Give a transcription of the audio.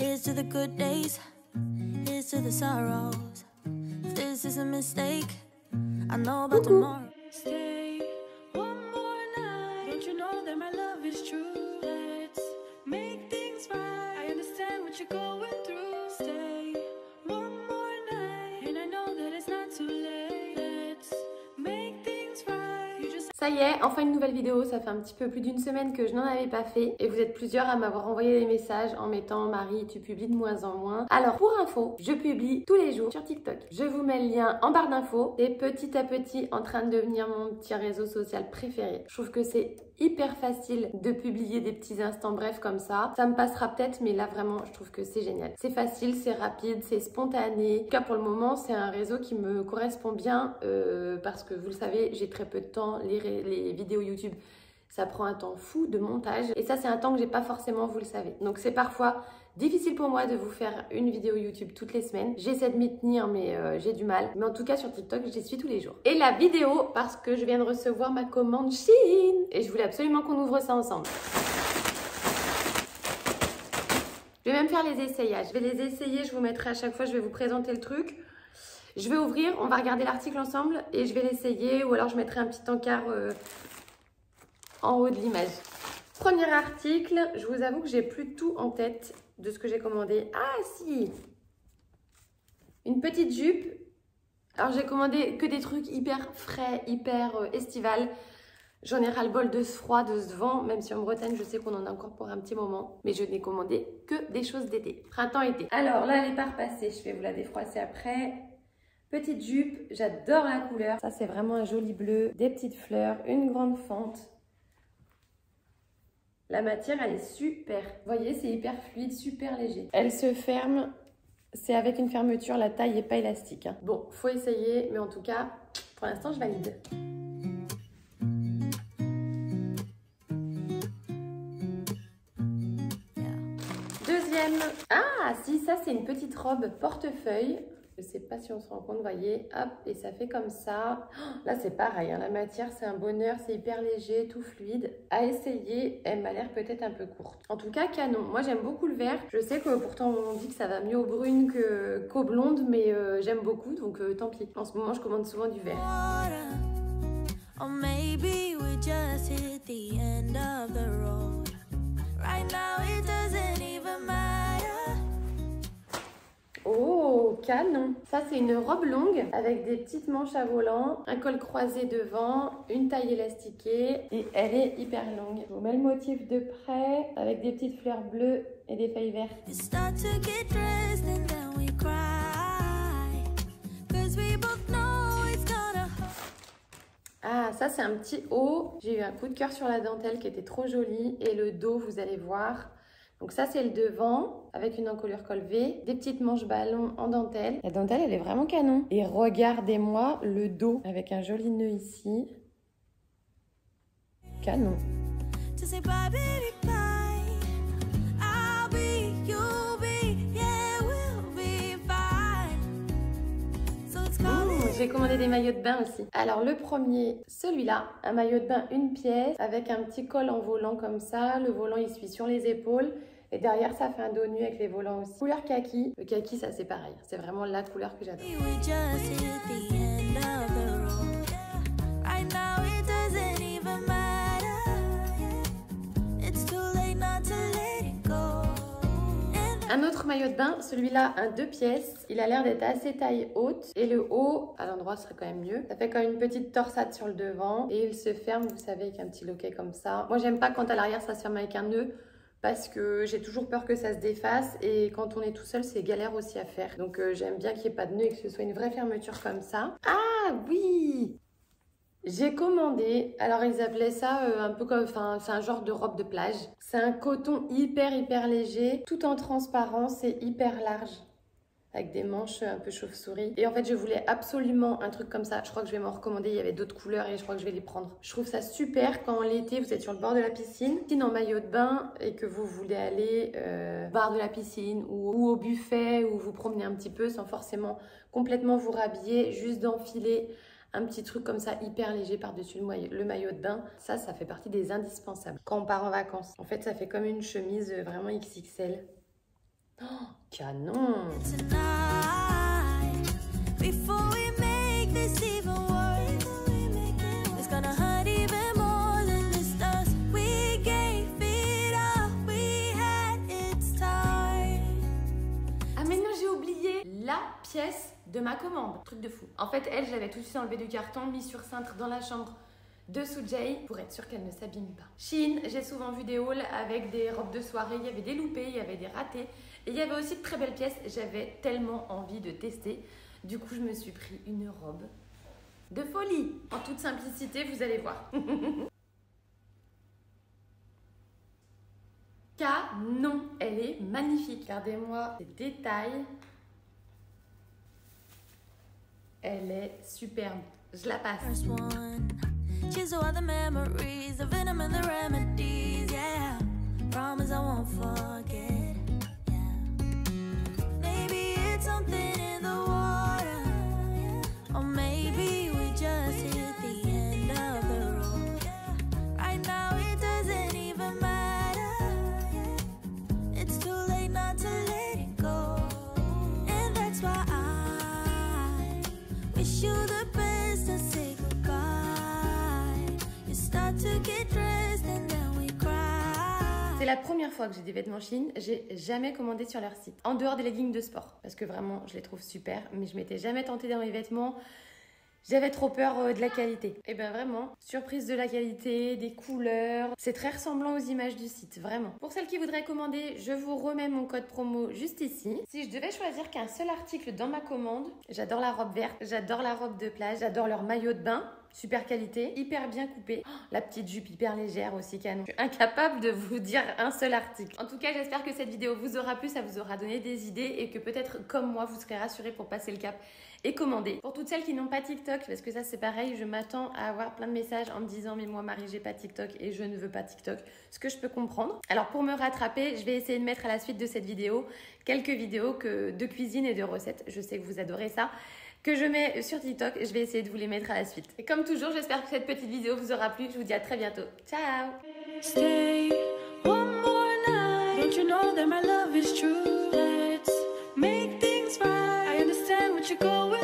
Here's to the good days, here's to the sorrows. If this is a mistake, I know about tomorrow. Stay one more night. Don't you know that my love is true? Let's make things right. I understand what you're going Ça y est, enfin une nouvelle vidéo, ça fait un petit peu plus d'une semaine que je n'en avais pas fait et vous êtes plusieurs à m'avoir envoyé des messages en mettant Marie, tu publies de moins en moins. Alors pour info, je publie tous les jours sur TikTok. Je vous mets le lien en barre d'infos et petit à petit en train de devenir mon petit réseau social préféré. Je trouve que c'est hyper facile de publier des petits instants brefs comme ça. Ça me passera peut-être mais là vraiment je trouve que c'est génial. C'est facile, c'est rapide, c'est spontané. En tout cas pour le moment c'est un réseau qui me correspond bien euh, parce que vous le savez j'ai très peu de temps. Les, les vidéos YouTube ça prend un temps fou de montage et ça c'est un temps que j'ai pas forcément vous le savez. Donc c'est parfois difficile pour moi de vous faire une vidéo YouTube toutes les semaines. J'essaie de m'y tenir mais euh, j'ai du mal. Mais en tout cas sur TikTok j'y suis tous les jours. Et la vidéo parce que je viens de recevoir ma commande Shein et je voulais absolument qu'on ouvre ça ensemble. Je vais même faire les essayages. Je vais les essayer, je vous mettrai à chaque fois, je vais vous présenter le truc. Je vais ouvrir, on va regarder l'article ensemble et je vais l'essayer ou alors je mettrai un petit encart euh, en haut de l'image. Premier article, je vous avoue que j'ai plus tout en tête de ce que j'ai commandé. Ah si Une petite jupe. Alors j'ai commandé que des trucs hyper frais, hyper euh, estival. J'en ai ras le bol de ce froid, de ce vent, même si en Bretagne, je sais qu'on en a encore pour un petit moment. Mais je n'ai commandé que des choses d'été. Printemps-été. Alors là, elle est pas repassée. Je vais vous la défroisser après. Petite jupe, j'adore la couleur. Ça, c'est vraiment un joli bleu. Des petites fleurs, une grande fente. La matière, elle est super. Vous voyez, c'est hyper fluide, super léger. Elle se ferme. C'est avec une fermeture, la taille n'est pas élastique. hein. Bon, faut essayer, mais en tout cas, pour l'instant, je valide. Deuxième. Ah, si, ça, c'est une petite robe portefeuille. Je sais pas si on se rend compte, voyez, hop, et ça fait comme ça. Oh, Là, c'est pareil, hein, la matière, c'est un bonheur, c'est hyper léger, tout fluide. À essayer, elle m'a l'air peut-être un peu courte. En tout cas, canon. Moi, j'aime beaucoup le vert. Je sais que pourtant, on dit que ça va mieux aux brunes qu'aux blondes, mais euh, j'aime beaucoup, donc euh, tant pis. En ce moment, je commande souvent du vert. Canon Ça, c'est une robe longue avec des petites manches à volant, un col croisé devant, une taille élastiquée et elle est hyper longue. Je vous mets le motif de près avec des petites fleurs bleues et des feuilles vertes. Ah, ça, c'est un petit haut. J'ai eu un coup de cœur sur la dentelle qui était trop jolie et le dos, vous allez voir. Donc ça, c'est le devant avec une encolure col V, des petites manches ballons en dentelle. La dentelle, elle est vraiment canon. Et regardez-moi le dos avec un joli nœud ici. Canon. J'ai commandé des maillots de bain aussi. Alors le premier, celui-là, un maillot de bain une pièce avec un petit col en volant comme ça. Le volant il suit sur les épaules. Et derrière ça fait un dos nu avec les volants aussi. Couleur kaki. Le kaki ça c'est pareil. C'est vraiment la couleur que j'adore. Un autre maillot de bain, celui-là, un deux pièces. Il a l'air d'être assez taille haute. Et le haut, à l'endroit, serait quand même mieux. Ça fait quand même une petite torsade sur le devant. Et il se ferme, vous savez, avec un petit loquet comme ça. Moi, j'aime pas quand à l'arrière, ça se ferme avec un nœud. Parce que j'ai toujours peur que ça se défasse. Et quand on est tout seul, c'est galère aussi à faire. Donc, euh, j'aime bien qu'il n'y ait pas de nœud et que ce soit une vraie fermeture comme ça. Ah oui j'ai commandé, alors ils appelaient ça euh, un peu comme, enfin c'est un genre de robe de plage. C'est un coton hyper hyper léger, tout en transparence et hyper large, avec des manches un peu chauve-souris. Et en fait je voulais absolument un truc comme ça. Je crois que je vais m'en recommander, il y avait d'autres couleurs et je crois que je vais les prendre. Je trouve ça super quand l'été vous êtes sur le bord de la piscine, piscine en maillot de bain et que vous voulez aller euh, au bar de la piscine ou, ou au buffet ou vous promener un petit peu sans forcément complètement vous rhabiller, juste d'enfiler un petit truc comme ça hyper léger par-dessus le, maillot- de bain, ça, ça fait partie des indispensables quand on part en vacances. En fait, ça fait comme une chemise euh, vraiment XXL. Oh, canon de ma commande. Truc de fou. En fait, elle, je l'avais tout de suite enlevée du carton, mis sur cintre dans la chambre de Soojay pour être sûre qu'elle ne s'abîme pas. Chine, j'ai souvent vu des hauls avec des robes de soirée, il y avait des loupés, il y avait des ratés et il y avait aussi de très belles pièces. J'avais tellement envie de tester. Du coup, je me suis pris une robe de folie. En toute simplicité, vous allez voir. Canon, elle est magnifique. Regardez-moi ces détails. Elle est superbe. Je la passe. C'est la première fois que j'ai des vêtements Chine. J'ai jamais commandé sur leur site. En dehors des leggings de sport. Parce que vraiment, je les trouve super. Mais je m'étais jamais tentée dans mes vêtements. J'avais trop peur euh, de la qualité. Et ben vraiment, surprise de la qualité, des couleurs. C'est très ressemblant aux images du site, vraiment. Pour celles qui voudraient commander, je vous remets mon code promo juste ici. Si je devais choisir qu'un seul article dans ma commande, j'adore la robe verte, j'adore la robe de plage, j'adore leur maillot de bain. Super qualité, hyper bien coupé. Oh, la petite jupe hyper légère aussi canon. Je suis incapable de vous dire un seul article. En tout cas, j'espère que cette vidéo vous aura plu, ça vous aura donné des idées et que peut-être comme moi, vous serez rassurés pour passer le cap et commander. Pour toutes celles qui n'ont pas TikTok, parce que ça c'est pareil, je m'attends à avoir plein de messages en me disant mais moi Marie j'ai pas TikTok et je ne veux pas TikTok, ce que je peux comprendre. Alors pour me rattraper, je vais essayer de mettre à la suite de cette vidéo quelques vidéos de cuisine et de recettes. Je sais que vous adorez ça que je mets sur TikTok. Je vais essayer de vous les mettre à la suite. Et comme toujours, j'espère que cette petite vidéo vous aura plu. Je vous dis à très bientôt. Ciao Stay one more night. Don't you know that my love is true? Make things right. I understand what